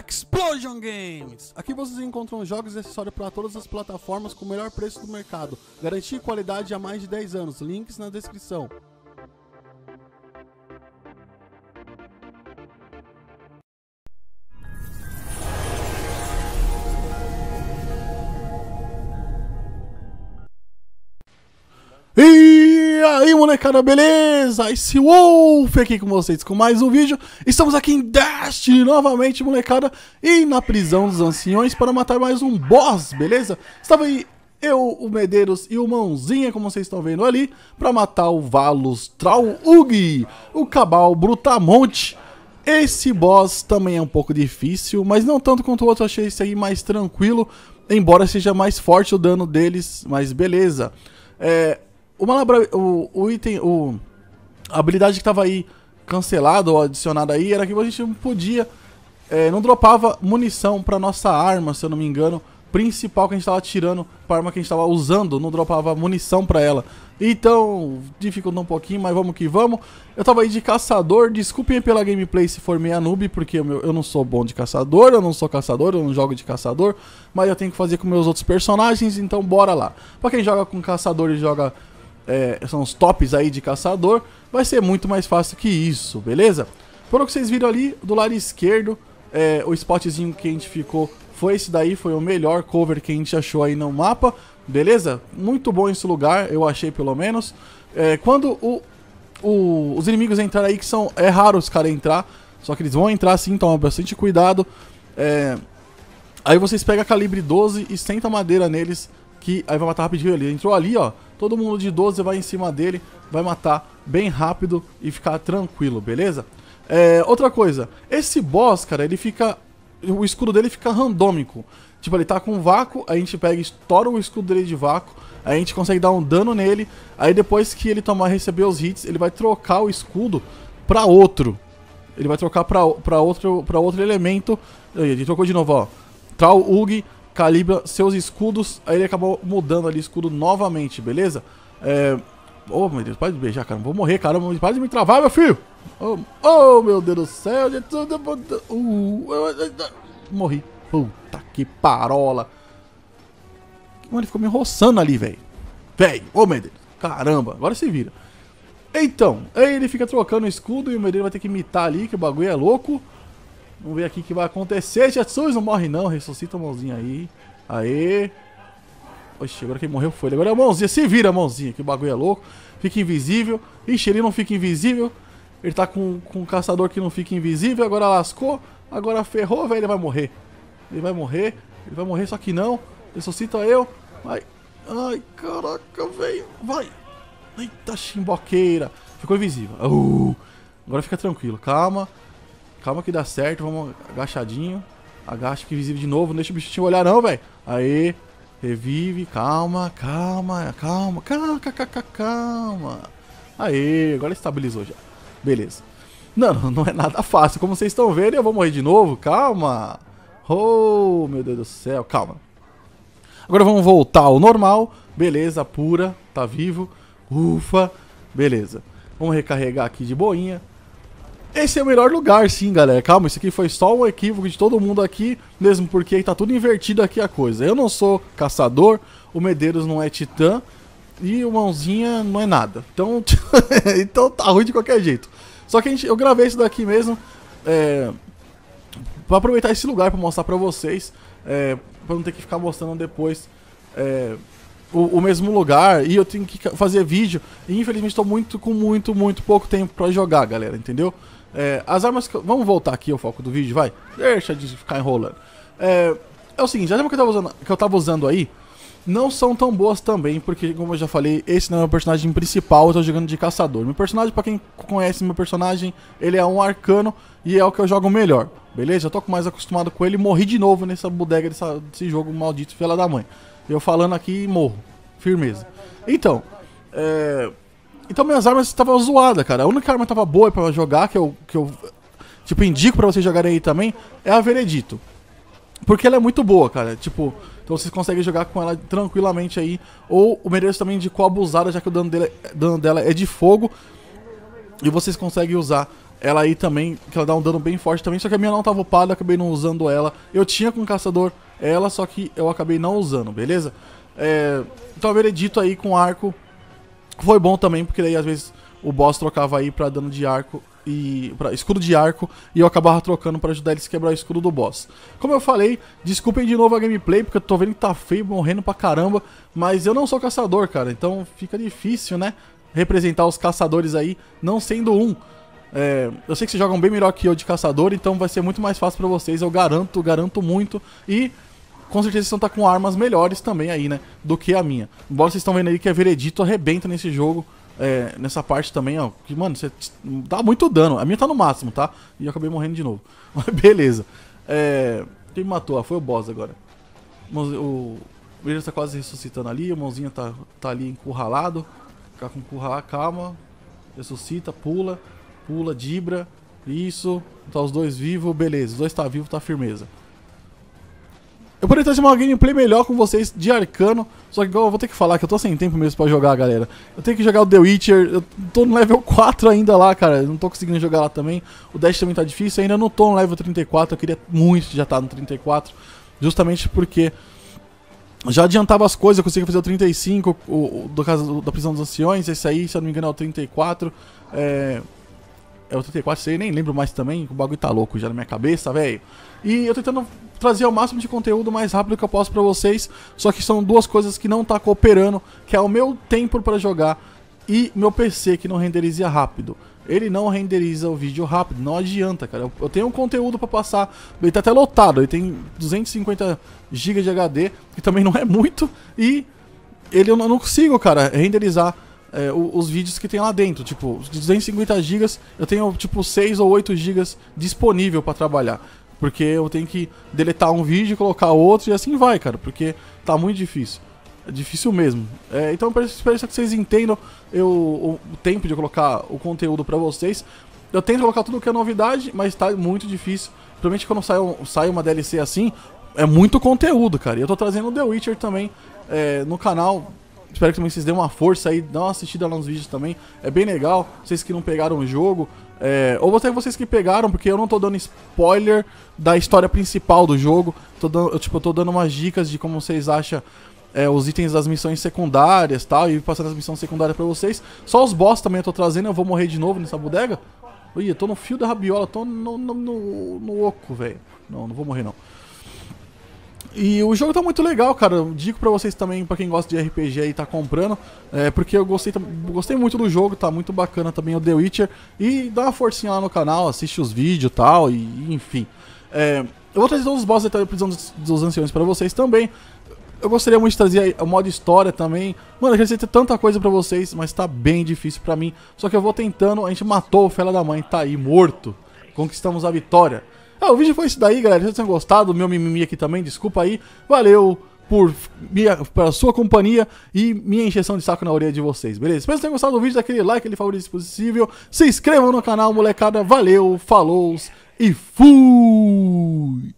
Explosion Games! Aqui vocês encontram jogos e acessórios para todas as plataformas com o melhor preço do mercado. Garantia e qualidade há mais de 10 anos. Links na descrição. Aí molecada, beleza? Esse Wolf aqui com vocês com mais um vídeo Estamos aqui em Destiny novamente molecada E na prisão dos anciões para matar mais um boss, beleza? Estava aí eu, o Medeiros e o Mãozinha, como vocês estão vendo ali Para matar o Valus Traug, o Cabal Brutamonte Esse boss também é um pouco difícil, mas não tanto quanto o outro, achei esse aí mais tranquilo Embora seja mais forte o dano deles, mas beleza é, o, Malabra, o, o item, o, a habilidade que tava aí cancelada ou adicionada aí era que a gente não podia, é, não dropava munição pra nossa arma, se eu não me engano, principal que a gente tava tirando, pra arma que a gente tava usando, não dropava munição pra ela. Então, dificultou um pouquinho, mas vamos que vamos. Eu tava aí de caçador, desculpem pela gameplay se for meia noob, porque eu, eu não sou bom de caçador, eu não sou caçador, eu não jogo de caçador, mas eu tenho que fazer com meus outros personagens, então bora lá. Pra quem joga com caçador e joga é, são os tops aí de caçador, vai ser muito mais fácil que isso, beleza? Por que vocês viram ali, do lado esquerdo, é, o spotzinho que a gente ficou foi esse daí, foi o melhor cover que a gente achou aí no mapa, beleza? Muito bom esse lugar, eu achei pelo menos. É, quando o, o, os inimigos entrarem aí, que são, é raro os caras entrar, só que eles vão entrar sim, toma bastante cuidado. É, aí vocês pegam calibre 12 e senta madeira neles, que aí vai matar rapidinho ali. Entrou ali, ó, todo mundo de 12 vai em cima dele, vai matar bem rápido e ficar tranquilo, beleza? É, outra coisa, esse boss, cara, ele fica... O escudo dele fica randômico. Tipo, ele tá com vácuo, a gente pega e estoura o escudo dele de vácuo, a gente consegue dar um dano nele, aí depois que ele tomar receber os hits, ele vai trocar o escudo pra outro. Ele vai trocar pra, pra, outro, pra outro elemento. Ele trocou de novo, ó. Trau Ug, calibra seus escudos, aí ele acabou mudando ali escudo novamente, beleza? É... Oh, meu Deus, pode beijar, cara. Vou morrer, cara. Pode me travar, meu filho. Oh, oh meu Deus do céu. Uh, morri. Puta que parola. Mano, ele ficou me roçando ali, velho. Velho, oh, meu Deus. Caramba, agora se vira. Então, aí ele fica trocando o escudo e o Medeiros vai ter que imitar ali, que o bagulho é louco. Vamos ver aqui o que vai acontecer. Jesus não morre não. Ressuscita a mãozinha aí. Aê. Oxi, agora quem morreu foi ele. Agora é a mãozinha. Se vira a mãozinha, que o bagulho é louco. Fica invisível. Ixi, ele não fica invisível. Ele tá com, com um caçador que não fica invisível. Agora lascou. Agora ferrou, velho. Ele vai morrer. Ele vai morrer. Ele vai morrer, só que não. Ressuscita eu. Vai. Ai, caraca, velho. Vai. Eita, chimboqueira. Ficou invisível. Uh, agora fica tranquilo. Calma. Calma que dá certo, vamos agachadinho. Agacha que visível de novo, não deixa o bichinho olhar não, velho. Aí, revive, calma, calma, calma, calma, calma, calma. Aí, agora estabilizou já. Beleza. Não, não é nada fácil. Como vocês estão vendo, eu vou morrer de novo. Calma. Oh, meu Deus do céu. Calma. Agora vamos voltar ao normal. Beleza, pura. Tá vivo. Ufa. Beleza. Vamos recarregar aqui de boinha. Esse é o melhor lugar, sim, galera. Calma, isso aqui foi só um equívoco de todo mundo aqui, mesmo porque tá tudo invertido aqui a coisa. Eu não sou caçador, o Medeiros não é titã e o Mãozinha não é nada. Então, então tá ruim de qualquer jeito. Só que gente, eu gravei isso daqui mesmo é, pra aproveitar esse lugar pra mostrar pra vocês, é, pra não ter que ficar mostrando depois é, o, o, mesmo lugar e eu tenho que fazer vídeo. E infelizmente estou muito com muito, muito pouco tempo pra jogar, galera, entendeu? É, as armas que... Vamos voltar aqui ao foco do vídeo, vai. Deixa de ficar enrolando. É, é o seguinte, as armas que eu, tava usando, que eu tava usando aí não são tão boas também, porque, como eu já falei, esse não é o personagem principal, eu tô jogando de caçador. Meu personagem, pra quem conhece meu personagem, ele é um arcano e é o que eu jogo melhor, beleza? Eu tô mais acostumado com ele morri de novo nessa bodega dessa, desse jogo maldito, fela da mãe. Eu falando aqui, morro. Firmeza. Então, é... Então minhas armas estavam zoadas, cara. A única arma que tava boa pra jogar, que eu, que eu tipo, indico pra vocês jogarem aí também, é a Veredito. Porque ela é muito boa, cara. Tipo, então vocês conseguem jogar com ela tranquilamente aí. Ou o Medeiros também indicou abusada, já que o dano, dele, dano dela é de fogo. E vocês conseguem usar ela aí também, que ela dá um dano bem forte também, só que a minha não tava upada, acabei não usando ela. Eu tinha com caçador ela, só que eu acabei não usando, beleza? É, então o veredito aí com arco foi bom também, porque daí às vezes o boss trocava aí pra dano de arco e para escudo de arco e eu acabava trocando para ajudar eles a quebrar o escudo do boss. Como eu falei, desculpem de novo a gameplay porque eu tô vendo que tá feio, morrendo pra caramba, mas eu não sou caçador, cara, então fica difícil, né, representar os caçadores aí não sendo um. É, eu sei que vocês jogam bem melhor que eu de caçador, então vai ser muito mais fácil para vocês, eu garanto, garanto muito e com certeza vocês estar com armas melhores também aí, né, do que a minha. Embora vocês estão vendo aí que a Veredito arrebenta nesse jogo, é, nessa parte também, ó. Que, mano, você dá muito dano. A minha tá no máximo, tá? E eu acabei morrendo de novo. Mas beleza. É, quem me matou? Ah, foi o boss agora. O William tá quase ressuscitando ali. O mãozinha tá, tá ali encurralado. Ficar com encurralar, calma. Ressuscita, pula. Pula, dibra. Isso. Tá os dois vivos, beleza. Os dois tá vivo, tá firmeza. Eu poderia trazer uma gameplay melhor com vocês de arcano, só que igual eu vou ter que falar que eu tô sem tempo mesmo pra jogar, galera. Eu tenho que jogar o The Witcher, eu tô no level 4 ainda lá, cara, eu não tô conseguindo jogar lá também. O Dash também tá difícil, ainda não tô no level 34, eu queria muito já estar tá no 34, justamente porque já adiantava as coisas, eu consegui fazer o 35, o, o do caso da prisão dos anciões, esse aí, se eu não me engano, é o 34. É, é o 34, sei, nem lembro mais também, o bagulho tá louco já na minha cabeça, velho. E eu tentando trazer o máximo de conteúdo mais rápido que eu posso para vocês, só que são duas coisas que não tá cooperando, que é o meu tempo para jogar e meu PC que não renderiza rápido. Ele não renderiza o vídeo rápido, não adianta, cara. Eu, tenho um conteúdo para passar, ele tá até lotado, ele tem 250 GB de HD, que também não é muito, e ele eu não consigo, cara, renderizar é, os, vídeos que tem lá dentro. Tipo, de 250 GB, eu tenho tipo 6 ou 8 GB disponível para trabalhar. Porque eu tenho que deletar um vídeo, colocar outro e assim vai, cara. Porque tá muito difícil. É difícil mesmo. É, então eu espero que vocês entendam eu, o, o tempo de colocar o conteúdo para vocês. Eu tento colocar tudo que é novidade, mas tá muito difícil. Principalmente quando sai, sai uma DLC assim, é muito conteúdo, cara. E eu tô trazendo o The Witcher também é, no canal. Espero que também vocês dêem uma força aí, dão uma assistida lá nos vídeos também. É bem legal. Vocês que não pegaram o jogo. É, ou até vocês que pegaram, porque eu não tô dando spoiler da história principal do jogo. Tô dando, eu, tipo, eu tô dando umas dicas de como vocês acham é, os itens das missões secundárias tal. E passando as missões secundárias pra vocês. Só os boss também eu tô trazendo. Eu vou morrer de novo nessa bodega. Ui, eu tô no fio da rabiola, tô no, no, no, no oco, velho. Não, não vou morrer não. E o jogo tá muito legal, cara. Digo pra vocês também, pra quem gosta de RPG aí, tá comprando. É, porque eu gostei, gostei muito do jogo, tá muito bacana também o The Witcher. E dá uma forcinha lá no canal, assiste os vídeos e tal, e enfim. É, eu vou trazer todos os bosses da prisão dos, dos anciões pra vocês também. Eu gostaria muito de trazer o modo história também. Mano, eu queria ter tanta coisa pra vocês, mas tá bem difícil pra mim. Só que eu vou tentando, a gente matou o Fela da Mãe, tá aí, morto. Conquistamos a vitória. Ah, o vídeo foi isso daí, galera. Se vocês tenham gostado, do meu mimimi aqui também, desculpa aí. Valeu por minha, pela sua companhia e minha encheção de saco na orelha de vocês, beleza? Espero que vocês tenham gostado do vídeo, daquele like, aquele favorito se possível. Se inscrevam no canal, molecada. Valeu, falou e fui!